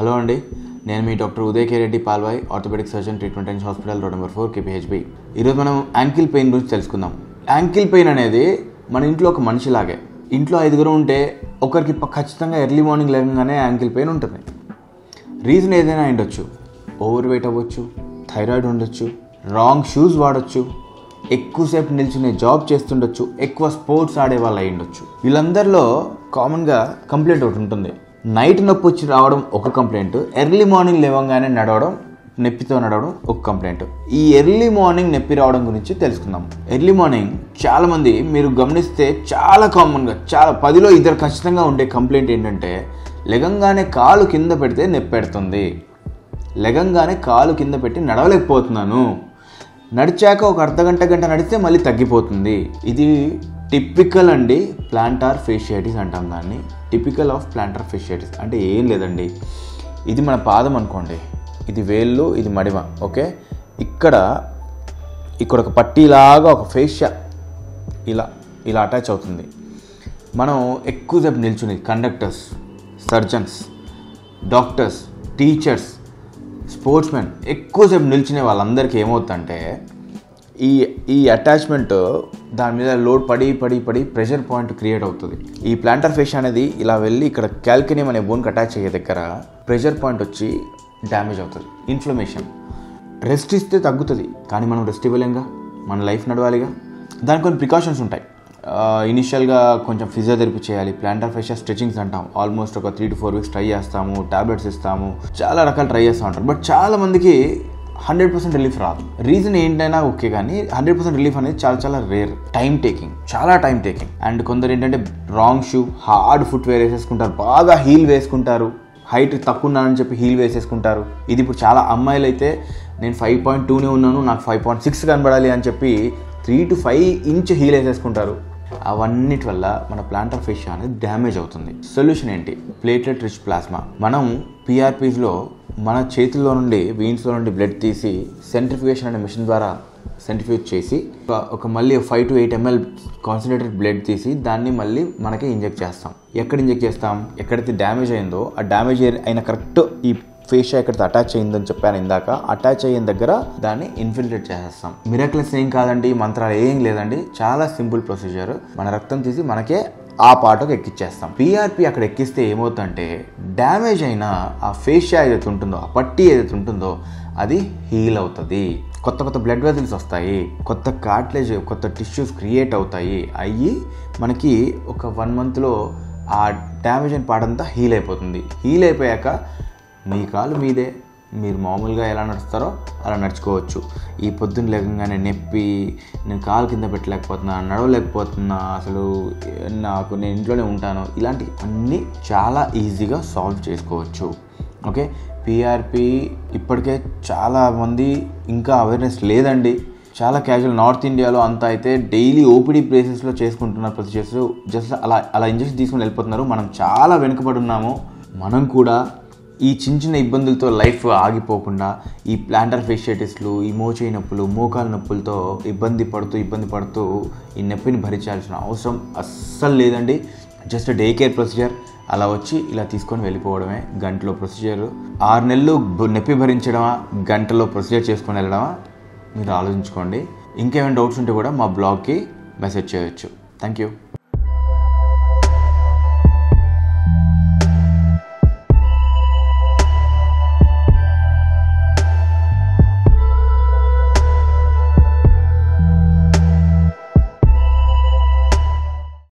Hello అండి నేను మీ doctor Uday K Reddy Palvai orthopaedic surgeon treatment and hospital road number four KPHB. ఈరోజు మనం ankle pain గురించి తెలుసుకుందాం. యాంకిల్ పెయిన్ అనేది మన ఇంట్లో ఒక మనిషిలాగే ఇంట్లో ఐదుగురు ఉంటే ఒకరికి ఖచ్చితంగా ఎర్లీ మార్నింగ్ లేవగానే యాంకిల్ పెయిన్ ఉంటుంది. రీజన్ ఏదైనా ఉండొచ్చు ఓవర్ వెయిట్ అవ్వచ్చు థైరాయిడ్ ఉండొచ్చు రాంగ్ షూస్ వాడచ్చు ఎక్కువసేపు నిల్చునే జాబ్ చేస్తుండొచ్చు ఎక్కువ స్పోర్ట్స్ ఆడే వాళ్ళు అయి ఉండొచ్చు వీళ్ళందరిలో కామన్గా కంప్లైంట్ ఒకటి ఉంటుంది. నైట్ నొప్పి వచ్చి రావడం ఒక కంప్లైంట్ ఎర్లీ మార్నింగ్ లేవగానే నడవడం నొప్పితో నడవడం ఒక కంప్లైంట్. ఈ ఎర్లీ మార్నింగ్ నొప్పి రావడం గురించి తెలుసుకుందాం. ఎర్లీ మార్నింగ్ చాలామంది మీరు గమనిస్తే చాలా కామన్గా చాలా పదిలో ఇద్దరు ఖచ్చితంగా ఉండే కంప్లైంట్ ఏంటంటే లెగంగానే కాలు కింద పెడితే నొప్పి పెడుతుంది. లెగంగానే కాలు కింద పెట్టి నడవలేకపోతున్నాను. నడిచాక ఒక అర్ధ గంట గంట నడిస్తే మళ్ళీ తగ్గిపోతుంది. ఇది టిపికల్ అండి ప్లాంటార్ ఫేషియటిస్ అంటాం దాన్ని. టిపికల్ ఆఫ్ ప్లాంటార్ ఫేషియటిస్ అంటే ఏం లేదండి. ఇది మన పాదం అనుకోండి. ఇది వేళ్ళు ఇది మడిమ ఓకే? ఇక్కడ ఇక్కడ ఒక పట్టీలాగా ఒక ఫేషియా ఇలా ఇలా అటాచ్ అవుతుంది. మనం ఎక్కువసేపు నిల్చుని conductors surgeons doctors teachers sports men ఎక్కువసేపు నిల్చునే వాళ్ళందరికీ ఏమవుతుందంటే ఈ ఈ అటాచ్మెంట్ దాని మీద లోడ్ పడి పడి పడి ప్రెషర్ పాయింట్ క్రియేట్ అవుతుంది. ఈ ప్లాంటర్ ఫిష్ అనేది ఇలా వెళ్ళి ఇక్కడ క్యాల్కినియం అనే బోన్కి అటాచ్ అయ్యే దగ్గర ప్రెషర్ పాయింట్ వచ్చి డ్యామేజ్ అవుతుంది. ఇన్ఫ్లమేషన్ రెస్ట్ ఇస్తే తగ్గుతుంది. కానీ మనం రెస్ట్ ఇవ్వలేంగా మన లైఫ్ నడవాలిగా? దానికి కొన్ని ప్రికాషన్స్ ఉంటాయి. ఇనిషియల్గా కొంచెం ఫిజియోథెరపీ చేయాలి. ప్లాంటర్ ఫేషియల్ స్ట్రెచింగ్స్ అంటాం. ఆల్మోస్ట్ ఒక three to four weeks try చేస్తాము. టాబ్లెట్స్ ఇస్తాము. చాలా రకాలు ట్రై చేస్తూ ఉంటారు. బట్ చాలామందికి హండ్రెడ్ పర్సెంట్ రిలీఫ్ రాదు. రీజన్ ఏంటైనా ఓకే కానీ హండ్రెడ్ పర్సెంట్ రిలీఫ్ అనేది చాలా చాలా రేర్. టైం టేకింగ్ చాలా టైం టేకింగ్. అండ్ కొందరు ఏంటంటే wrong shoe hard foot wear వేసేసుకుంటారు బాగా హీల్ వేసుకుంటారు. హైట్ తక్కువ ఉన్నానని చెప్పి హీల్ వేసేసుకుంటారు. ఇది ఇప్పుడు చాలా అమ్మాయిలు అయితే నేను ఫైవ్ పాయింట్ టూనే ఉన్నాను నాకు ఫైవ్ పాయింట్ సిక్స్ కనబడాలి అని చెప్పి three to five inch heel వేసేసుకుంటారు. అవన్నిటి వల్ల మన ప్లాంటర్ ఫిష్ అనేది డ్యామేజ్ అవుతుంది. సొల్యూషన్ ఏంటి? Platelet rich plasma. మనం పిఆర్పీస్లో మన చేతుల్లో నుండి వీన్స్లో నుండి బ్లడ్ తీసి సెంట్రిఫికేషన్ అనే మిషన్ ద్వారా సెంట్రిఫ్యూజ్ చేసి ఒక మళ్ళీ five to eight ML concentrated blood తీసి దాన్ని మళ్ళీ మనకి ఇంజెక్ట్ చేస్తాం. ఎక్కడ ఇంజెక్ట్ చేస్తాం? ఎక్కడైతే డ్యామేజ్ అయిందో ఆ డ్యామేజ్ అయిన కరెక్ట్ ఈ ఫేషియా ఇక్కడ అటాచ్ అయిందని చెప్పాను ఇందాక. అటాచ్ అయిన దగ్గర దాన్ని ఇన్ఫిల్ట్రేట్ చేసేస్తాం. మిరక్లెస్ ఏం కాదండి మంత్రాలు ఏం లేదండి. చాలా సింపుల్ ప్రొసీజర్ మన రక్తం తీసి మనకే ఆ పాటకు ఎక్కిచ్చేస్తాం. పిఆర్పి అక్కడ ఎక్కిస్తే ఏమవుతుందంటే డ్యామేజ్ అయిన ఆ ఫేషియా ఏదైతే ఉంటుందో ఆ పట్టి ఏదైతే ఉంటుందో అది హీల్ అవుతుంది. కొత్త కొత్త బ్లడ్ వెజల్స్ వస్తాయి. కొత్త కార్ట్లేజ్ కొత్త టిష్యూస్ క్రియేట్ అవుతాయి. అయ్యి మనకి ఒక వన్ మంత్లో ఆ డ్యామేజ్ అయిన పార్ట్ అంతా హీల్ అయిపోతుంది. హీల్ అయిపోయాక మీ కాలు మీదే. మీరు మామూలుగా ఎలా నడుస్తారో అలా నడుచుకోవచ్చు. ఈ పొద్దున్న లేకంగానే నొప్పి నేను కాలు కింద పెట్టలేకపోతున్నా నడవలేకపోతున్నా అసలు నాకు నేను ఇంట్లోనే ఉంటాను. ఇలాంటి అన్నీ చాలా ఈజీగా సాల్వ్ చేసుకోవచ్చు. ఓకే? పిఆర్పి ఇప్పటికే చాలా మంది ఇంకా అవేర్నెస్ లేదండి. చాలా క్యాజువల్ నార్త్ ఇండియాలో అంతా అయితే డైలీ ఓపీడీ ప్లేసెస్లో చేసుకుంటున్నారు ప్రతి చేస్తూ జస్ట్ అలా అలా ఇంజక్షన్ తీసుకుని వెళ్ళిపోతున్నారు. మనం చాలా వెనుకబడి ఉన్నాము. మనం కూడా ఈ చిన్న చిన్న ఇబ్బందులతో లైఫ్ ఆగిపోకుండా ఈ ప్లాంటర్ ఫెషియటిస్లు ఈ మోచేయి నొప్పులు మోకాల నొప్పులతో ఇబ్బంది పడుతూ ఇబ్బంది పడుతూ ఈ నొప్పిని భరించాల్సిన అవసరం అస్సలు లేదండి. జస్ట్ డే కేర్ ప్రొసీజర్ అలా వచ్చి ఇలా తీసుకొని వెళ్ళిపోవడమే గంటలో ప్రొసీజర్ ఆరు నెలలు నొప్పి భరించడమా? గంటలో ప్రొసీజర్ చేసుకొని వెళ్ళడమా? మీరు ఆలోచించుకోండి. ఇంకేమైనా డౌట్స్ ఉంటే కూడా మా బ్లాగ్కి మెసేజ్ చేయొచ్చు. Thank you